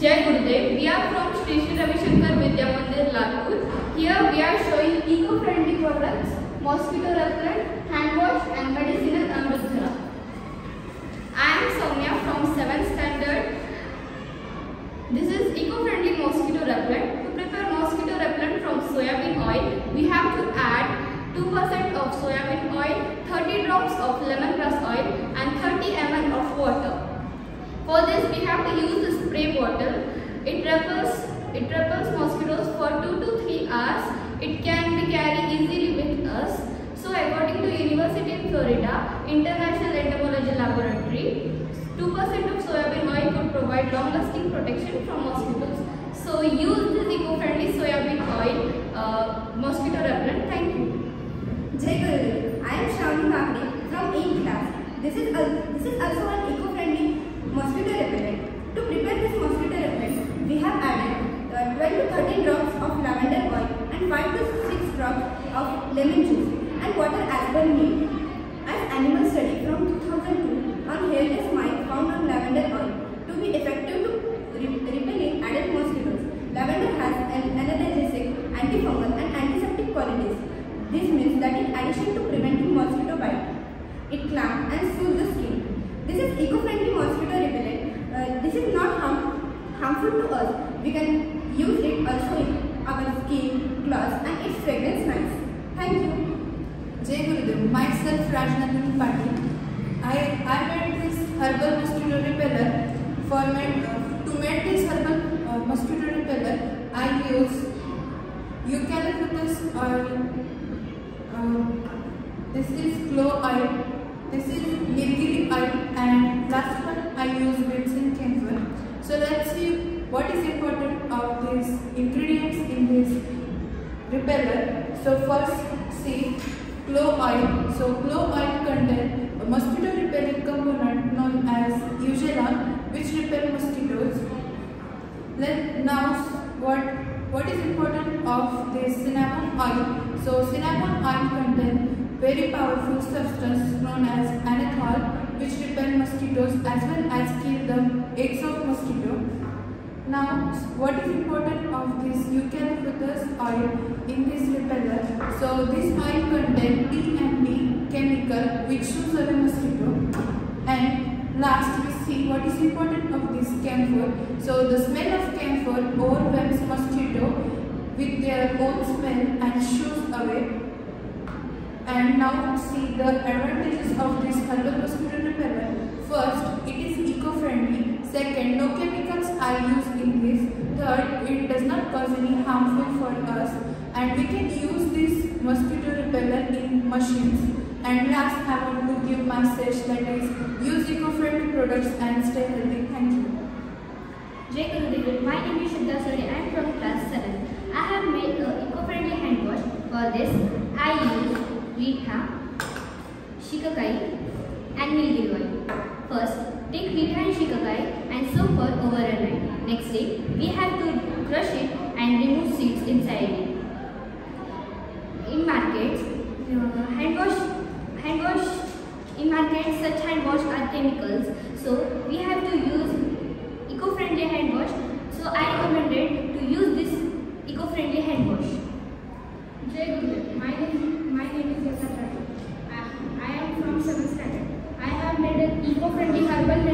Jai Gurudev. We are from Sri Sri Ravi Shankar Vidya Mandir, Latur. Here we are showing eco-friendly products, mosquito repellent, hand wash and medicinal Amrutdhara. I am Soumya from 7th standard. This is eco-friendly mosquito repellent. To prepare mosquito repellent from soybean oil, we have to add 2% of soybean oil, 30 drops of lemongrass oil and 30 ml of water. For this we have use the spray bottle. It repels, it repels mosquitoes for 2 to 3 hours. It can be carried easily with us. So according to University in Florida International Entomology Laboratory, 2% of soybean oil could provide long-lasting protection from mosquitoes. So use this eco-friendly soybean oil uh, mosquito repellent. Thank you. Jai Gurudev. I am Shravani Kakde from 8th class. This is, al- this is also an eco-friendly mosquito repellent. To prepare this mosquito repellent, we have added uh, 12 to 13 drops of lavender oil and 5 to 6 drops of lemon juice and water as per need. As animal study from 2002 on hairless mice found on lavender oil to be effective to re- repelling adult mosquitoes. Lavender has an analgesic, antifungal and antiseptic qualities. This means that in addition to preventing mosquito bite, it clamps and soothes the skin. This is eco-friendly mosquito repellent. Uh, this is not harm, harmful to us. We can use it also in our skin, clothes and its fragrance nice. Thank you. Jai Gurudev, myself Rajnandini Patil. I, I made this herbal mosquito repeller. For my, to make this herbal uh, mosquito repeller, I use eucalyptus oil. Um, this is oil. This is oil, and last one I use medicine camphor. So let's see what is important of these ingredients in this repeller. So first see oil. So clove oil contain a mosquito repelling component known as eugenol which repel mosquitoes. Let now what what is important of this cinnamon oil. So cinnamon oil contain very powerful substance known as anethol which repel mosquitoes as well as kill the eggs of mosquito. Now, what is important of this eucalyptus oil in this repeller? So, this oil contains PMD chemical which shoots away mosquito. And last, we see what is important of this camphor. So, the smell of camphor overwhelms mosquito with their own smell and shoos away. And now see the advantages of this herbal mosquito repeller. First, it is eco-friendly. Second, no chemicals are used in this. Third, it does not cause any harmful for us. And we can use this mosquito repeller in machines. And last, I want to give message that is use eco-friendly products and stay healthy. Thank you. Jai Gurudev, my name is Shraddha Suri. I am from class 7. I have made a eco-friendly hand wash. For this, I use Rita, Shikakai and Nilgiri oil. First, take Rita and Shikakai and soak for over a night. Next day, we have to crush it and remove seeds inside it. In markets, hand wash, hand wash, in markets such hand wash are chemicals. So, we have to use eco-friendly hand wash. So I recommended to use this eco-friendly hand wash. Jai Gurudev. My name, my name is Yasa Tata. I, I am from 7th standard. I have made an eco-friendly herbal